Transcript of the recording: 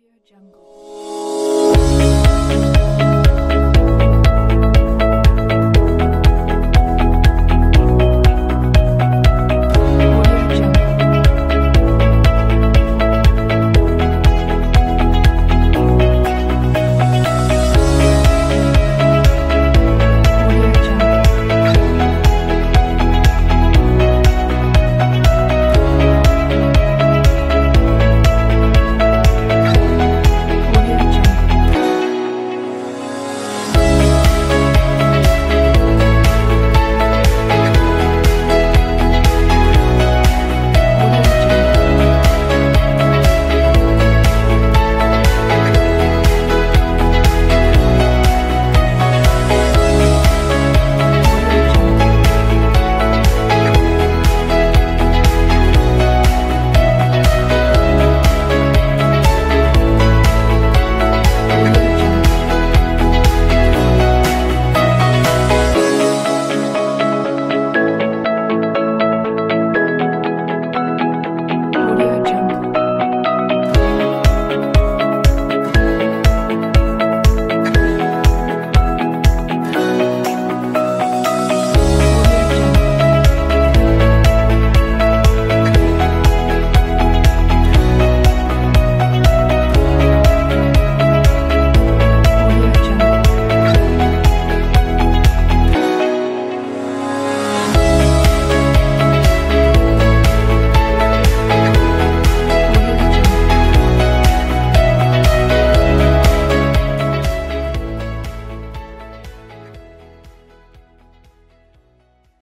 Audio Jungle.